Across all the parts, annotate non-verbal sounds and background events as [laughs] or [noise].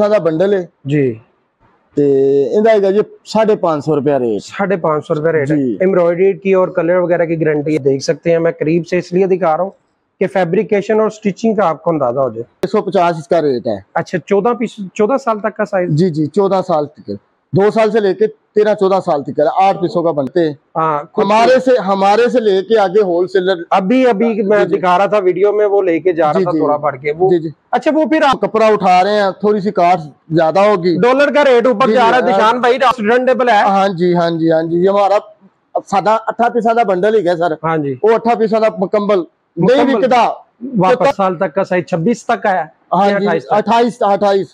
ਦਾ bundle ਹੈ जी ਤੇ ਇਹਦਾ ਹੈਗਾ ਜੀ 550 ਰੁਪਿਆ ਰੇਟ साढ़े पाँच सौ रुपए रेट है जी। एम्ब्रॉयडरी की और कलर वगैरह की गारंटी देख सकते हैं मैं करीब से इसलिए दिखा रहा हूँ कि फैब्रिकेशन और स्टिचिंग का आपको अंदाजा हो जाए 150 इसका रेट है अच्छा चौदह पीस चौदह साल तक का साइज जी जी 14 साल तक दो साल से लेके तेरह चौदह साल तक आठ पीसों का बनते हैं। हाँ, हमारे से हमारे से लेके आगे होलसेलर अभी अभी मैं दिखा रहा था वीडियो में वो लेके जा रहा था थोड़ा बढ़ के। वो जी जी। अच्छा वो फिर आप कपड़ा उठा रहे हैं थोड़ी सी कार्ड ज़्यादा होगी। डॉलर का रेट ऊपर जा रहा है। दिशान हाँ। भाई स्टूडेंटेबल है। हाँ जी हाँ जी हाँ जी। हमारा सादा अठा पीसा का बंडल ही गया सर। हाँ जी। वो अठा पीसा का मुकम्बल नहीं बिकता। वापस साल तक का सही। छब्बीस तक आया हाँ अट्ठाईस अट्ठाईस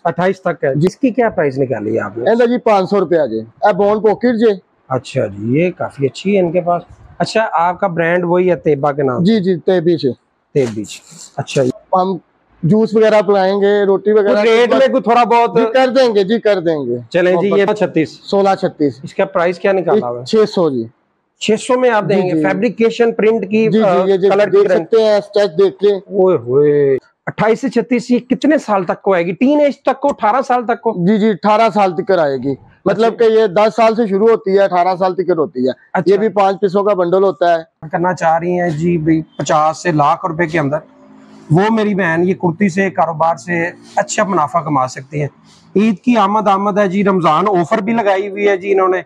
अट्ठाईस। तक है। जिसकी क्या प्राइस निकाली आपने? एलो जी पाँच सौ रुपया जी। बॉन पॉकेट जी। अच्छा जी ये काफ़ी अच्छी है इनके पास। अच्छा आपका ब्रांड वही है तेबा के नाम जी जी तेबी से। तेबी से। अच्छा हम जूस वगैरह पिलाएँगे रोटी वगैरह रेट में कुछ थोड़ा बहुत जी कर देंगे जी कर देंगे। चले जी ये छत्तीस। सोलह छत्तीस। इसका प्राइस क्या निकाला हुआ छह सौ जी। छह सौ में आप देंगे। फैब्रिकेशन प्रिंट की जी जी ये देख सकते हैं स्टेच देख के अट्ठाईस से छत्तीस ये कितने साल तक को आएगी? टीन एज तक को अठारह साल तक को? जी जी अठारह साल तक आएगी। मतलब कि ये दस साल से शुरू होती है अठारह साल तक होती है। अच्छा। ये भी पाँच पीसों का बंडल होता है। करना चाह रही है जी भाई पचास से लाख रुपए के अंदर। वो मेरी बहन ये कुर्ती से कारोबार से अच्छा मुनाफा कमा सकती है। ईद की आमद आमद है जी रमज़ान ऑफ़र भी लगाई हुई है जी इन्होंने।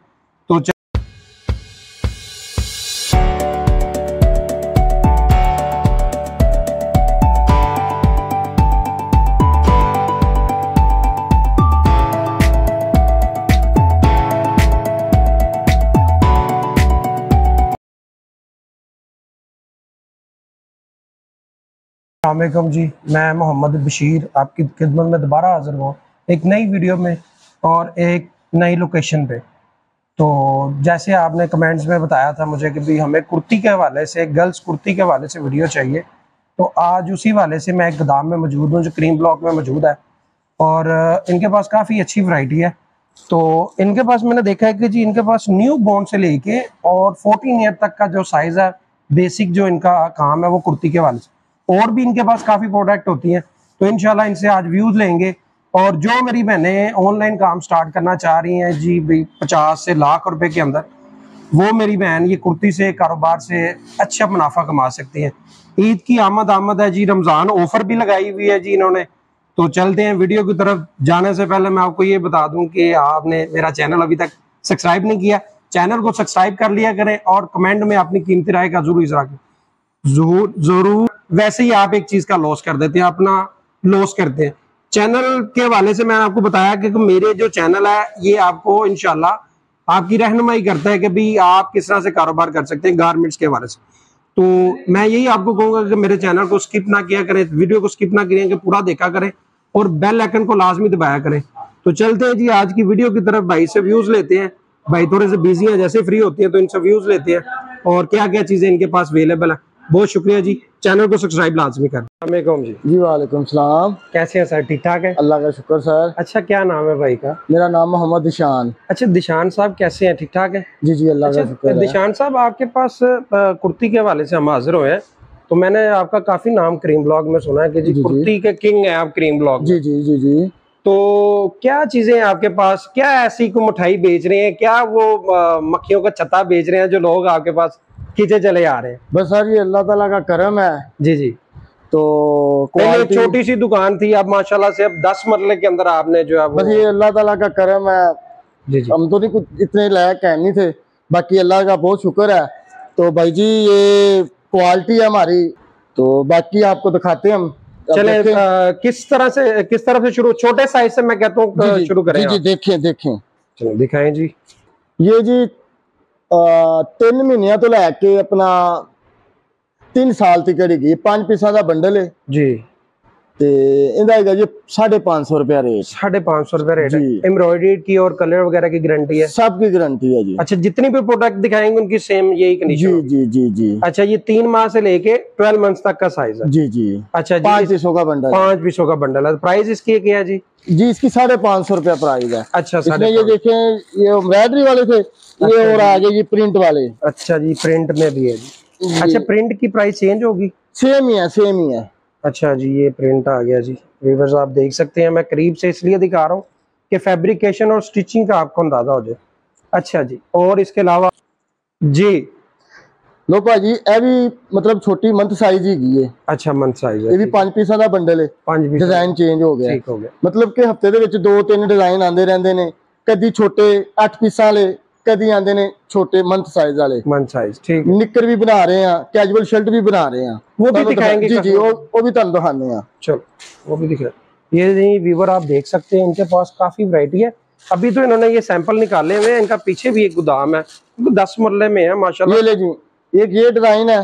अलैक्म जी, मैं मोहम्मद बशीर, आपकी खिदमत में दोबारा हाजिर हुआ एक नई वीडियो में और एक नई लोकेशन पे। तो जैसे आपने कमेंट्स में बताया था मुझे कि भाई हमें कुर्ती के हवाले से, गर्ल्स कुर्ती के हवाले से वीडियो चाहिए तो आज उसी वाले से मैं एक गोदाम में मौजूद हूँ जो क्रीम ब्लॉक में मौजूद है और इनके पास काफ़ी अच्छी वैरायटी है। तो इनके पास मैंने देखा है कि जी, इनके पास न्यू बॉर्न से लेके और 14 ईयर तक का जो साइज़ है, बेसिक जो इनका काम है वो कुर्ती के वाले से। और भी इनके पास काफ़ी प्रोडक्ट होती हैं तो इनशाला इनसे आज व्यूज़ लेंगे। और जो मेरी बहनें ऑनलाइन काम स्टार्ट करना चाह रही हैं जी, भाई, पचास से लाख रुपए के अंदर, वो मेरी बहन ये कुर्ती से, कारोबार से अच्छा मुनाफा कमा सकती हैं। ईद की आमद आमद है जी, रमज़ान ऑफ़र भी लगाई हुई है जी इन्होंने। तो चलते हैं वीडियो की तरफ़। जाने से पहले मैं आपको ये बता दूँ कि आपने मेरा चैनल अभी तक सब्सक्राइब नहीं किया। चैनल को सब्सक्राइब कर लिया करें और कमेंट में अपनी कीमती राय का ज़रूर इजरा करें। ज़रूर। वैसे ही आप एक चीज़ का लॉस कर देते हैं, अपना लॉस करते हैं। चैनल के हवाले से मैंने आपको बताया कि मेरे जो चैनल है, ये आपको इनशाला आपकी रहनुमाई करता है कि भाई आप किस तरह से कारोबार कर सकते हैं गारमेंट्स के हवाले से। तो मैं यही आपको कहूँगा कि मेरे चैनल को स्किप ना किया करें वीडियो को स्किप ना करें, कि पूरा देखा करें और बेल आइकन को लाजमी दबाया करें। तो चलते हैं जी, आज की वीडियो की तरफ़ भाई से व्यूज़ लेते हैं। भाई थोड़े से बिज़ी हैं, जैसे फ्री होती है तो इनसे व्यूज़ लेते हैं और क्या क्या चीज़ें इनके पास अवेलेबल है। बहुत शुक्रिया जी। चैनल को सब्सक्राइब लाजमी कर। जी। जी वालेकुम सलाम। कैसे हैं सर? ठीक ठाक है? अल्लाह का शुक्र सर। अच्छा क्या नाम है भाई का? मेरा नाम मोहम्मद ईशान अच्छा दिशान साहब कैसे हैं? ठीक ठाक है? जी जी अल्लाह का शुक्र अच्छा दिशान साहब आपके पास कुर्ती के हवाले से हम हाजिर हुए हैं। तो मैंने आपका काफ़ी नाम क्रीम ब्लॉग में सुना है कि जी जी, जी। कुर्ती के किंग है आप क्रीम ब्लॉग जी जी जी जी। तो क्या चीज़ें हैं आपके पास? क्या ऐसी को मिठाई बेच रहे हैं? क्या वो मक्खियों का छत्ता बेच रहे हैं जो लोग आपके पास खींचे चले आ रहे हैं? बस सर ये अल्लाह ताला का करम है। जी जी। तो पहले छोटी सी दुकान थी अब माशाल्लाह से अब दस मरले के अंदर आपने जो है बस ये अल्लाह ताला का करम है। जी जी। हम तो नहीं कुछ इतने लायक है नहीं थे बाकी अल्लाह का बहुत शुक्र है। तो भाई जी ये क्वालिटी है हमारी। तो बाकी आपको दिखाते हैं हम। चले। अ, किस तरह से किस तरह से शुरू छोटे साइज़ से मैं कहता हूँ शुरू करें जी जी। देखें देखें। चलो दिखाएँ जी। ये जी ਅਹ, ਤਿੰਨ ਮਹੀਨਿਆਂ ਤੋਂ ਲੈ ਕੇ ਆਪਣਾ 3 ਸਾਲ ਤੱਕ ਹੈਗੀ, ਪੰਜ ਪੀਸਾਂ ਦਾ ਬੰਡਲ ਹੈ ਜੀ। ਤੇ ਇਹਦਾ ਹੈਗਾ ਜੀ 550 ਰੁਪਿਆ ਰੇਟ साढ़े पाँच सौ रुपए रेट है जी। एम्ब्रॉयडरी की और कलर वगैरह की गारंटी है सब की गारंटी है जी अच्छा जितनी भी प्रोडक्ट दिखाएंगे उनकी सेम यही जी कंडीशन जी जी जी अच्छा ये तीन माह से लेके ट्वेल्व मंथ्स तक का साइज है जी जी अच्छा जी पाँच पीसों का बंडल है। पांच पीसों का बंडल है प्राइस इसकी क्या है जी जी इसकी साढ़े पाँच सौ रुपया प्राइस है अच्छा इसमें साढ़े ये देखें ये एम्ब्रॉयडरी वाले थे ये और आगे ये प्रिंट वाले पाँच। अच्छा जी प्रिंट में भी है जी अच्छा प्रिंट की प्राइस चेंज होगी सेम ही है सेम ही है अच्छा जी ये प्रिंट आ गया जी वीवर्स आप देख सकते हैं मैं करीब से इसलिए दिखा रहा हूँ कि फैब्रिकेशन और स्टिचिंग का आपको अंदाजा हो जाए अच्छा जी और इसके अलावा जी ਲੋ ਭਾਜੀ ਇਹ ਵੀ ਮਤਲਬ ਛੋਟੀ ਮੰਥ ਸਾਈਜ਼ ਹੀ ਗਈ ਹੈ अच्छा मन साइज ਇਹ है ਵੀ ਪੰਜ ਪੀਸਾਂ ਦਾ ਬੰਡਲ ਹੈ पांच भी ਡਿਜ਼ਾਈਨ ਚੇਂਜ ਹੋ ਗਿਆ ठीक हो गया ਮਤਲਬ ਕਿ ਹਫਤੇ ਦੇ ਵਿੱਚ ਦੋ ਤਿੰਨ ਡਿਜ਼ਾਈਨ ਆਉਂਦੇ ਰਹਿੰਦੇ ਨੇ ਕਦੀ ਛੋਟੇ 8 ਪੀਸਾਂ ਵਾਲੇ ਕਦੀ ਆਉਂਦੇ ਨੇ ਛੋਟੇ ਮੰਥ ਸਾਈਜ਼ ਵਾਲੇ मन साइज ठीक है ਨਿੱਕਰ ਵੀ ਬਣਾ ਰਹੇ ਆ ਕੈਜੂਅਲ ਸ਼ਰਟ ਵੀ ਬਣਾ ਰਹੇ ਆ वो भी ਤੁਹਾਨੂੰ दिखाएंगे ਦਿਖਾ- ਜੀ ਜੀ customer ਉਹ ਉਹ ਵੀ ਤੁਹਾਨੂੰ ਦਿਖਾਉਂਦੇ ਆ चलो वो भी दिख रहा है ये नहीं व्यूवर आप देख सकते हैं इनके पास काफी वैरायटी है अभी तो इन्होंने ये सैंपल निकाले हुए हैं इनका पीछे भी एक गोदाम है तो दस मरले में है माशाल्लाह ये ले जी एक ये डिजाइन है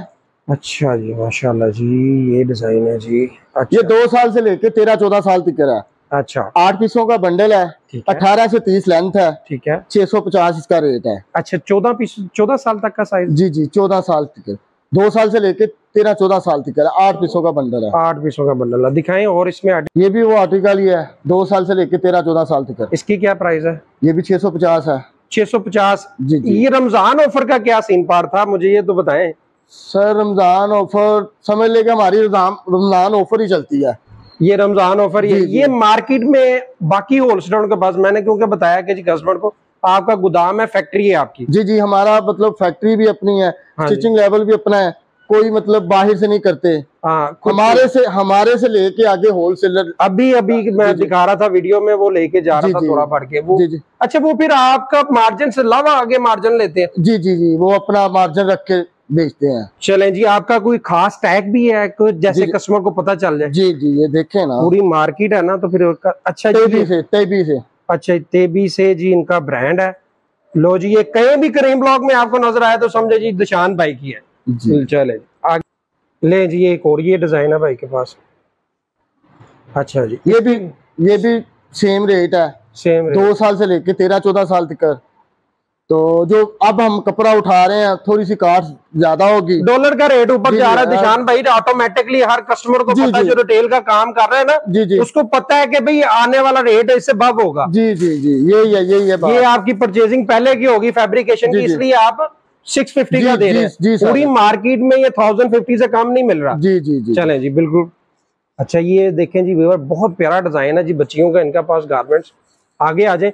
अच्छा जी माशाल्लाह जी ये डिजाइन है जी ये अच्छा दो साल से लेके तेरह चौदह साल तक है अच्छा। आठ पीसों का बंडल है अठारह से तीस लेंथ है ठीक है। छह सौ पचास इसका रेट है। अच्छा चौदह पीस चौदह साल तक का साइज़ जी जी चौदह साल तक। दो साल से लेके तेरह चौदह साल तक है। आठ पीसों का बंडल है। आठ पीसों का बंडल है। दिखाएँ और इसमें ये भी वो आर्टिकल ही है। दो साल से लेके तेरह चौदह साल तक है। इसकी क्या प्राइस है? ये भी छह सौ पचास है। छह सौ पचास? जी जी। ये रमज़ान ऑफ़र का क्या सीन पार था? मुझे ये तो बताएँ। सर रमज़ान ऑफ़र समझ लेके हमारी रमज़ान ऑफ़र ही चलती है। ये रमज़ान ऑफ़र ये। ये मार्केट में बाकी होलसेलर के पास मैंने क्योंकि बताया कि जी कस्टमर को आपका गोदाम है फैक्ट्री है आपकी। जी जी हमारा मतलब फैक्ट्री भी अपनी है हाँ स्टिचिंग लेवल भी अपना है कोई मतलब बाहर से नहीं करते। हाँ हमारे से। हमारे से लेके आगे होलसेलर अभी अभी मैं। दिखा रहा था वीडियो में वो लेके जा रहा था थोड़ा बढ़ के वो जी जी। अच्छा वो फिर आपका मार्जिन से अलावा आगे मार्जिन लेते हैं। जी जी जी वो अपना मार्जिन रख के बेचते हैं। चलें जी आपका कोई खास टैग भी है कोई जैसे। कस्टमर को पता चल जाए? जी जी ये देखें ना। पूरी मार्केट है ना तो फिर उसका- अच्छा तेबी से तेबी से। अच्छा तेबी से जी इनका ब्रांड है। लो जी ये कहीं भी करीम ब्लॉक में आपको नज़र आया तो समझे जी दिशान भाई की है। चले आगे। ले जी एक और ये डिज़ाइन है भाई के पास। अच्छा जी। ये भी ये भी सेम रेट है। Same rate. दो साल से लेके तेरह चौदह साल तक। तो जो अब हम कपड़ा उठा रहे हैं थोड़ी सी कास्ट ज़्यादा होगी। डॉलर का रेट ऊपर जा रहा है दिशान भाई ऑटोमेटिकली हर कस्टमर को जी, पता जी। जो रिटेल का काम कर रहे हैं ना जी जी। उसको पता है कि भाई आने वाला रेट इससे बब होगा। जी जी जी यही है यही है ये आपकी परचेजिंग पहले की होगी फैब्रिकेशन की इसलिए आप सिक्स फिफ्टी का दे रहे हैं। पूरी मार्केट में ये थाउज़ेंड फिफ्टी से कम नहीं मिल रहा। जी जी जी। चलें जी बिल्कुल। अच्छा ये देखें जी व्यूअर बहुत प्यारा डिज़ाइन है जी बच्चियों का इनका पास गारमेंट्स आगे आ जाए।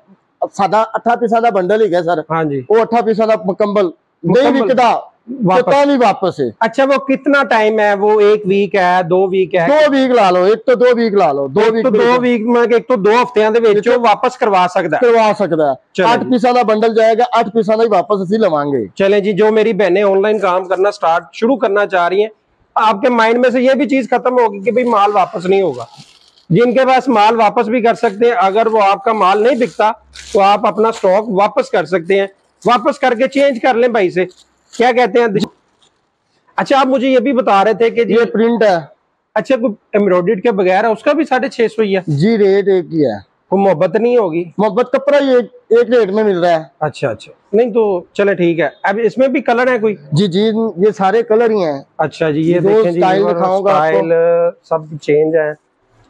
ਸਾਡਾ 8 ਪੀਸਾਂ ਦਾ ਬੰਡਲ ਹੀ ਹੈ ਸਰ ਹਾਂਜੀ ਉਹ 8 ਪੀਸਾਂ ਦਾ ਮੁਕੰਮਲ ਨਹੀਂ ਮੁਕੰਮਲ। ਵਿਕਦਾ ਵਾਪਸ। ਤਾਂ ਵੀ ਵਾਪਸ ਹੈ अच्छा वो कितना टाइम है वो एक वीक है दो वीक है ਦੋ ਵੀਕ ਲਾ ਲਓ ਇੱਕ ਤੋਂ ਦੋ ਵੀਕ ਲਾ ਲਓ ਦੋ ਇੱਕ ਵੀਕ ਤੋਂ ਦੋ ਵੀਕ ਮੈਂ ਕਿ ਇੱਕ ਤੋਂ ਦੋ ਹਫ਼ਤਿਆਂ ਦੇ ਵਿੱਚ ਉਹ ਵਾਪਸ ਕਰਵਾ ਸਕਦਾ ਹੈ। ਕਰਵਾ ਸਕਦਾ ਹੈ ਚਲੋ 8 ਜੀ। ਪੀਸਾਂ ਦਾ ਬੰਡਲ ਜਾਏਗਾ 8 ਪੀਸਾਂ ਦਾ ਹੀ ਵਾਪਸ ਅਸੀਂ ਲਵਾਂਗੇ चले जी जो मेरी बहनें ऑनलाइन काम करना स्टार्ट शुरू करना चाह रही हैं आपके माइंड में से ये भी चीज खत्म होगी कि भाई माल वापस नहीं होगा जिनके पास माल वापस भी कर सकते हैं। अगर वो आपका माल नहीं बिकता तो आप अपना स्टॉक वापस कर सकते हैं। वापस करके चेंज कर लें भाई से। क्या कहते हैं? अच्छा आप मुझे ये भी बता रहे थे कि ये प्रिंट है। अच्छा कोई एम्ब्रॉयडेड के बगैर है उसका भी साढ़े छह सौ ही है। जी रेट एक ही है। कोई मोहब्बत नहीं होगी। मोहब्बत कपड़ा ही एक, एक रेट में मिल रहा है। अच्छा अच्छा। नहीं तो चले ठीक है। अब इसमें भी कलर है कोई? जी जी ये सारे कलर ही हैं। अच्छा जी ये दो स्टाइल दिखाऊँगा स्टाइल सब चेंज है।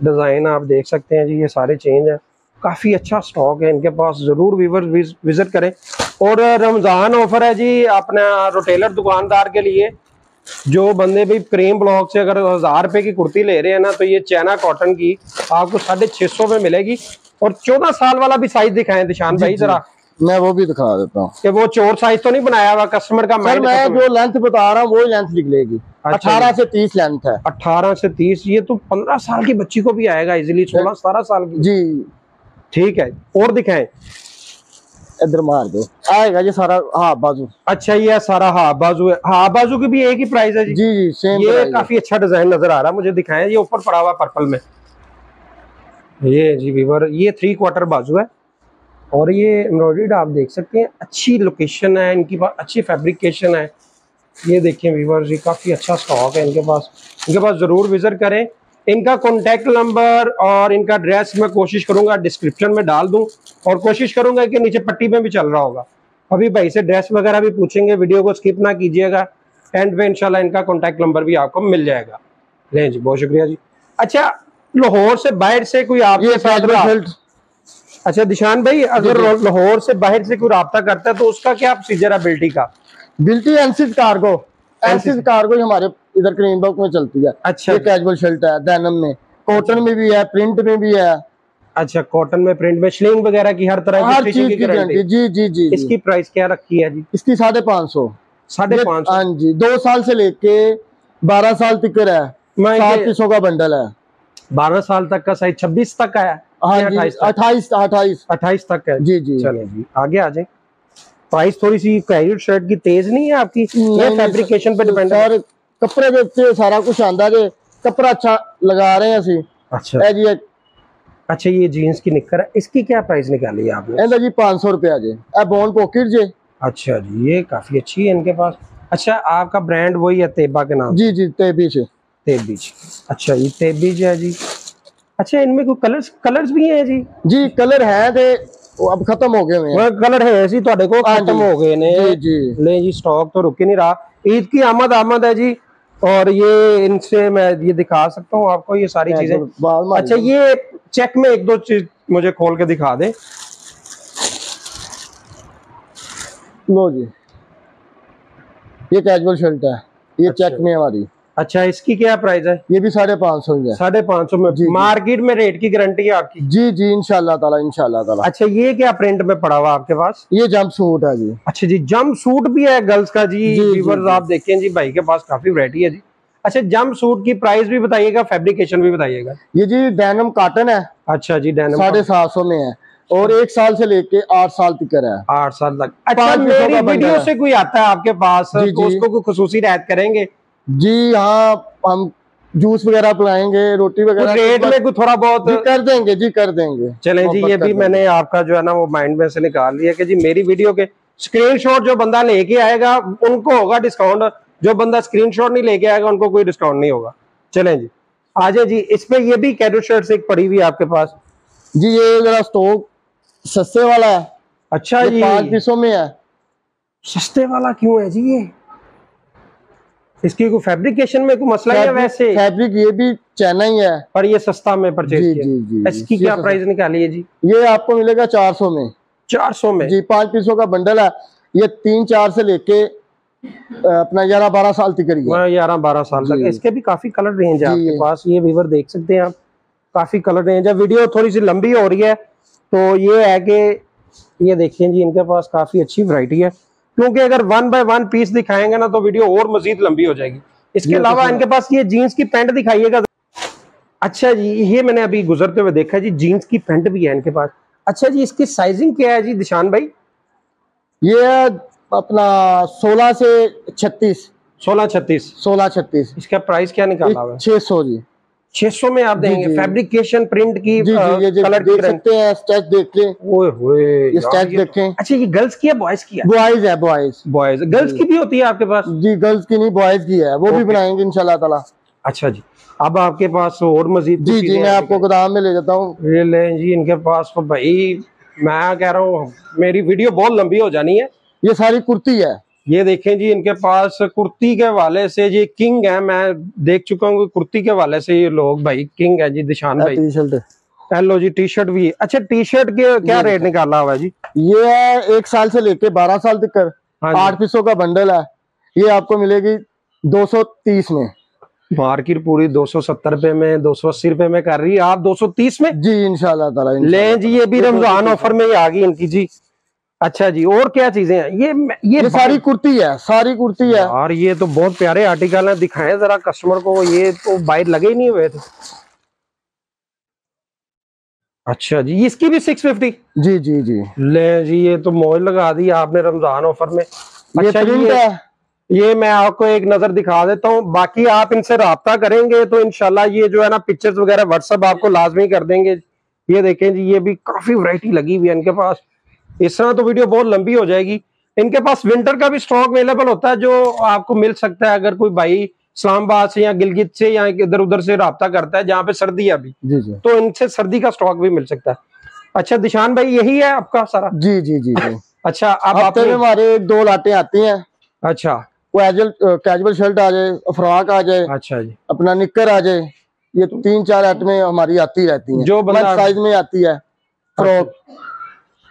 डिज़ाइन आप देख सकते हैं जी ये सारे चेंज है। काफ़ी अच्छा स्टॉक है इनके पास ज़रूर व्यूवर विज़िट करें। और रमज़ान ऑफ़र है जी अपना रिटेलर दुकानदार के लिए जो बंदे भी क्रीम ब्लॉक से अगर हज़ार रुपए की कुर्ती ले रहे हैं ना तो ये चैना कॉटन की आपको साढ़े छह सौ में मिलेगी। और चौदह साल वाला भी साइज़ दिखाएँ दिशान भाई जरा। मैं वो भी दिखा देता हूँ। कि वो चोर साइज़ तो नहीं बनाया हुआ कस्टमर का मैं जो लेंथ बता रहा हूँ वो लेंथ निकलेगी। अठारह से तीस लेंथ है। अठारह से तीस ये तो पंद्रह साल की बच्ची को भी आएगा इजीली सोलह सतारह साल की। जी। ठीक है और दिखाएँ। इधर मार दो। आएगा जी सारा हाँ बाजू। अच्छा ये सारा हाँ बाजू है। हाँ बाजू की भी एक ही प्राइस है जी। जी जी सेम ये काफ़ी अच्छा डिज़ाइन नज़र आ रहा है मुझे दिखाएँ। ये ऊपर पड़ा हुआ पर्पल में। ये जी वीवर ये थ्री क्वार्टर बाजू है। और ये एम्ब्रॉयडर्ड आप देख सकते हैं अच्छी लोकेशन है इनकी अच्छी फैब्रिकेशन है। ये देखिए वीवर जी काफ़ी अच्छा स्टॉक है इनके पास। इनके पास ज़रूर विज़िट करें। इनका कॉन्टेक्ट नंबर और इनका एड्रेस मैं कोशिश करूँगा डिस्क्रिप्शन में डाल दूँ और कोशिश करूँगा कि नीचे पट्टी में भी चल रहा होगा। अभी भाई से ड्रेस वगैरह भी पूछेंगे वीडियो को स्किप ना कीजिएगा एंड में इंशाल्लाह इनका कॉन्टेक्ट नंबर भी आपको मिल जाएगा। ले जी बहुत शुक्रिया जी। अच्छा लाहौर से बाहर से कोई आपके साथ अच्छा दिशान भाई अगर लाहौर से बाहर से कोई रहा करता है तो उसका क्या प्रोसीजर है बिल्टी का? बिल्टी एनसिस कार्गो एनसिस कार्गो ही हमारे इधर क्रीम बॉक्स में चलती है। अच्छा। ये कैजुअल शर्ट है डेनिम में। कॉटन में भी है प्रिंट में भी है। अच्छा कॉटन में प्रिंट में स्लिंग वगैरह की हर तरह की हर स्टिचिंग चीज़ की की गारंटी जी जी जी इसकी प्राइस क्या रखी है जी? इसकी साढ़े पाँच सौ। साढ़े पाँच सौ। हाँ जी दो साल से लेके बारह साल तक है। सात पीसों का बंडल है। बारह साल तक का साइज़ छब्बीस तक का है? हाँ या जी 28 तक? अट्ठाईस अट्ठाईस। अट्ठाईस तक है। जी जी। चले जी आगे आ जाए प्राइस थोड़ी सी कैजुअल शर्ट की तेज नहीं है आपकी नहीं, ये नहीं, फैब्रिकेशन पे डिपेंड है सर कपड़े ਦੇ ਉੱਤੇ ਸਾਰਾ ਕੁਝ ਆਂਦਾ ਜੇ कपड़ा अच्छा लगा रहे हैं ਅਸੀਂ अच्छा ਇਹ ਜੀ ਇਹ- अच्छा ये जीन्स की निक्कर है इसकी क्या प्राइस निकाली है आपने ਇਹਦਾ ਜੀ 500 रुपया जे ਇਹ बॉन पॉकेट जे अच्छा जी ये काफी अच्छी है इनके पास अच्छा आपका ब्रांड वही है तेबा के नाम जी जी ते पीछे तेबीज अच्छा ये तेबीज है जी अच्छा इनमें कोई कलर्स कलर्स भी हैं जी जी कलर है ते वो अब खत्म हो गए हुए हैं वो कलर है ऐसी ਤੁਹਾਡੇ ਕੋਲ हाँ खत्म जी। हो गए ने जी जी ले जी स्टॉक तो रुक ही नहीं रहा ईद की आमद आमद है जी और ये इनसे मैं ये दिखा सकता हूँ आपको ये सारी चीजें बाल मार अच्छा ये चेक में एक दो चीज मुझे खोल के दिखा दे लो जी ये कैजुअल शर्ट है ये अच्छा। चेक में है हमारी अच्छा इसकी क्या प्राइस है? ये भी साढ़े पाँच सौ है साढ़े पाँच सौ में। मार्केट में रेट की गारंटी है आपकी? जी जी इंशाल्लाह ताला इंशाल्लाह ताला। अच्छा ये क्या प्रिंट में पड़ा हुआ आपके पास? ये जंप सूट है जी। अच्छा जी जंप सूट भी है गर्ल्स का जी जी। आप देखें जी भाई के पास काफ़ी वैरायटी है जी। अच्छा जंप सूट की प्राइस भी बताइएगा फैब्रिकेशन भी बताइएगा। ये जी डेनिम कॉटन है। अच्छा जी डेनिम साढ़े सात सौ में है। और एक साल से लेके आठ साल तक है। आठ साल तक। अच्छा मेरी वीडियो से कोई आता है आपके पास? जी, तो। उसको कोई खसूसी रायत करेंगे? जी हाँ हम जूस वगैरह पिलाएँगे रोटी कुछ वगैरह रेट में कोई थोड़ा बहुत जी कर देंगे जी कर देंगे। चलें जी ये भी मैंने आपका जो है ना वो माइंड में से निकाल लिया कि जी मेरी वीडियो के स्क्रीनशॉट जो बंदा लेके आएगा उनको होगा डिस्काउंट जो बंदा स्क्रीनशॉट नहीं लेके आएगा उनको कोई डिस्काउंट नहीं होगा। चले जी। आ जाए जी इसमें ये भी कैरो शर्ट एक पड़ी हुई आपके पास। जी ये जरा स्टॉक सस्ते वाला है। अच्छा जी। पाँच पीसों में है। सस्ते वाला क्यों है जी ये? इसकी कोई फैब्रिकेशन में कोई मसला है वैसे? फैब्रिक ये भी चाइना ही है। पर ये सस्ता में परचेज जी, किया। जी, जी, इसकी क्या प्राइस निकाली है जी? ये आपको मिलेगा चार सौ में। चार सौ में? जी पाँच पीसों का बंडल है। ये तीन चार से लेके अपना ग्यारह बारह साल तक करिए ग्यारह बारह साल तक। इसके भी काफ़ी कलर रेंज है आपके पास। ये व्यूवर देख सकते हैं आप। काफ़ी कलर रेंज है। वीडियो थोड़ी सी लंबी हो रही है। तो ये है कि ये देखिए जी इनके पास काफ़ी अच्छी वैरायटी है। क्योंकि अगर वन बाय वन पीस दिखाएँगे ना तो वीडियो और मजीद लंबी हो जाएगी। इसके तो अलावा इनके पास ये जीन्स की पैंट दिखाइएगा। अच्छा जी ये मैंने अभी गुजरते हुए देखा जी जीन्स की पैंट भी है इनके पास। अच्छा जी इसकी साइजिंग क्या है जी दिशान भाई? ये अपना सोलह से छत्तीस। सोलह छत्तीस। सोलह छत्तीस। इसका प्राइस क्या निकाला हुआ है? छह सौ जी। छह सौ में आप देंगे। फैब्रिकेशन प्रिंट की जी जी ये कलर देख सकते हैं स्टेच देख लें। ये स्टेच देखें। अच्छा ये गर्ल्स की है बॉयज़ की है बॉयज़ है बॉयज़ बॉयज़ गर्ल्स की भी होती है आपके पास? जी गर्ल्स की नहीं बॉयज़ की है। वो भी बनाएँगे इंशाल्लाह ताला। अच्छा जी। अब आपके पास और मजीद जी जी मैं आपको गोदाम में ले जाता हूँ। ये ले जी इनके पास तो भाई मैं कह रहा हूँ मेरी वीडियो बहुत लंबी हो जानी है। ये सारी कुर्ती है। ये देखें जी इनके पास कुर्ती के वाले से जी किंग है। मैं देख चुका हूँ कुर्ती के वाले से ये लोग भाई किंग है जी दिशान भाई। T shirt hello ji T shirt भी है। अच्छा टी शर्ट के क्या रेट निकाला हुआ है जी? ये है एक साल से लेके बारह साल तक कर हाँ आठ पीसों का बंडल है। ये आपको मिलेगी दो सौ तीस में। मार्केट पूरी दो सौ सत्तर रुपए में दो सौ अस्सी रुपए में कर रही है। आप दो सौ तीस में? जी इंशाल्लाह ताला ले जी ये भी रमज़ान ऑफ़र में ही आ गई इनकी जी। अच्छा जी और क्या चीज़ें हैं? ये ये ये सारी कुर्ती है सारी कुर्ती है। यार ये तो बहुत प्यारे आर्टिकल है दिखाएँ जरा कस्टमर को ये तो बाइट लगे ही नहीं हुए थे। अच्छा जी इसकी भी सिक्स फिफ्टी जी जी जी। ले जी ये तो मौज लगा दी आपने रमज़ान ऑफ़र में। ये अच्छा प्रिंट ये, है। ये मैं आपको एक नज़र दिखा देता हूँ बाकी आप इनसे रहा करेंगे तो इनशाला ये जो है ना पिक्चर्स वगैरह व्हाट्सअप आपको लाजमी कर देंगे। ये देखें जी ये भी काफ़ी वैरायटी लगी हुई है इनके पास। इस तरह तो वीडियो बहुत लंबी हो जाएगी। इनके पास विंटर का भी स्टॉक अवेलेबल होता है जो आपको मिल सकता है अगर कोई भाई इस्लामाबाद से या गिलगित से या इधर उधर से रहा करता है जहाँ पे सर्दी है अभी जी जी। तो इनसे सर्दी का स्टॉक भी मिल सकता है। अच्छा दिशान भाई यही है आपका सारा? जी जी जी जी। [laughs] अच्छा में आपने हमारे दो लाटे आती हैं। अच्छा। कैजुअल कैजुअल शर्ट आ जाए फ्रॉक आ जाए अच्छा जी। अपना निक्कर आ जाए ये तीन चार आइटमें हमारी आती रहती है। जो साइज़ में आती है फ्रॉक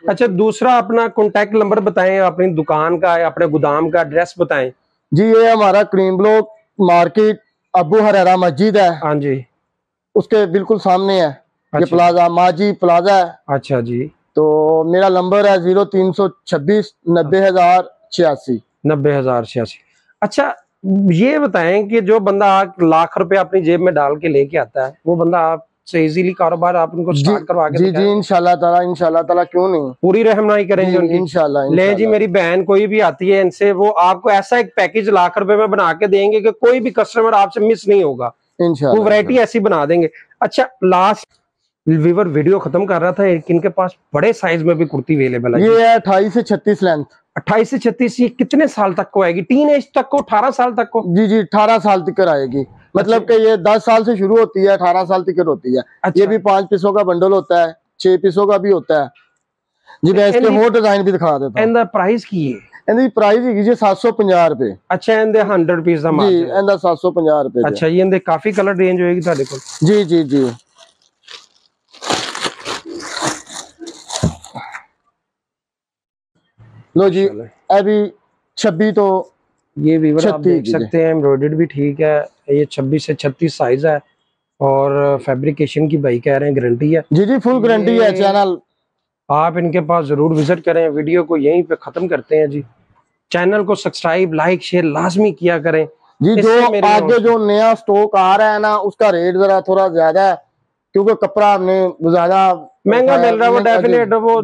अच्छा दूसरा अपना कॉन्टेक्ट नंबर बताएँ अपनी दुकान का अपने गोदाम का एड्रेस बताएँ। जी ये हमारा cream block market Abu Hurairah मस्जिद है। हाँ जी। उसके बिल्कुल सामने है। अच्छा। ये। प्लाजा माजी प्लाजा है। अच्छा जी। तो मेरा नंबर है ज़ीरो तीन सौ छब्बीस नब्बे हज़ार छियासी। नब्बे हज़ार छियासी। अच्छा ये बताएँ कि जो बंदा आप लाख रुपए अपनी जेब में डाल के लेके आता है वो बंदा आपसे इजीली कारोबार आप उनको स्टार्ट करवा के जी जी इंशाल्लाह ताला इंशाल्लाह ताला क्यों नहीं? पूरी रहमनाई करेंगे उनकी। इंशाल्लाह ले जी मेरी बहन कोई भी आती है इनसे वो आपको ऐसा एक पैकेज लाख रुपए में बना के देंगे कि कोई भी कस्टमर आपसे मिस नहीं होगा। वो वैरायटी ऐसी बना देंगे। अच्छा लास्ट वीवर वीडियो खत्म कर रहा था एक इनके पास बड़े साइज में भी कुर्ती अवेलेबल है ये है अट्ठाईस से छत्तीस लेंथ अट्ठाईस से छत्तीस ये कितने साल तक को आएगी टीन एज तक को अठारह साल तक को जी जी अठारह साल तक आएगी मतलब कि ये दस साल से शुरू होती है अठारह साल तक होती है अच्छा ये भी पांच पीसों का बंडल होता है छह पीसों का भी होता है जी मैं इसके इनकी- ਹੋਰ डिजाइन भी दिखा देता हूँ ਇਹਦਾ ਪ੍ਰਾਈਸ ਕੀ ਹੈ ਇਹਦੀ ਪ੍ਰਾਈਸ ਹੈਗੀ ਜੀ 750 ਰੁਪਏ ਅੱਛਾ ਇਹਦੇ 100 ਰੁਪਏ ਦਾ ਜੀ ਮਾਰਜਨ ਇਹਦਾ 750 ਰੁਪਏ ਅੱਛਾ ਜੀ ਇਹਦੇ ਕਾਫੀ ਕਲਰ ਰੇਂਜ ਹੋਏਗੀ ਤੁਹਾਡੇ ਕੋਲ ਜੀ ਜੀ ਜੀ लो जी अभी 26 तो ये वीवर आप देख सकते हैं एम्ब्रॉयडर्ड भी ठीक है ये 26 से 36 साइज़ है और फैब्रिकेशन की भाई कह रहे हैं गारंटी है। जी जी फुल गारंटी है चैनल आप इनके पास ज़रूर विज़िट करें वीडियो को यहीं पे खत्म करते हैं जी। चैनल को सब्सक्राइब लाइक शेयर लाजमी किया करें। जी जो आगे जो नया स्टॉक आ रहा है ना उसका रेट जरा थोड़ा ज़्यादा है क्योंकि कपड़ा हमने ज़्यादा महँगा मिल रहा है वो डेफिनेट वो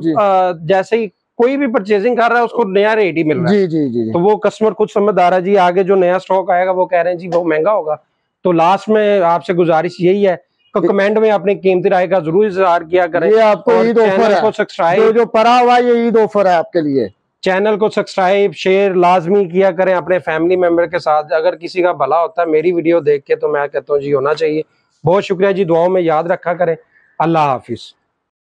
जैसे ही कोई भी परचेजिंग कर रहा है उसको नया रेट ही मिल रहा है। जी जी जी तो वो कस्टमर खुद समझदार है जी आगे जो नया स्टॉक आएगा वो कह रहे हैं जी वो महँगा होगा। तो लास्ट में आपसे गुजारिश यही है कि कमेंट में अपनी कीमती राय का ज़रूर इजहार किया करें ये आपको ईद ऑफ़र है। को जो सब्सक्राइब जो पड़ा हुआ ये ईद ऑफ़र है आपके लिए। चैनल को सब्सक्राइब शेयर लाजमी किया करें अपने फैमिली मेंबर के साथ। अगर किसी का भला होता है मेरी वीडियो देख के तो मैं कहता हूँ जी होना चाहिए। बहुत शुक्रिया जी दुआओं में याद रखा करें। अल्लाह हाफिज।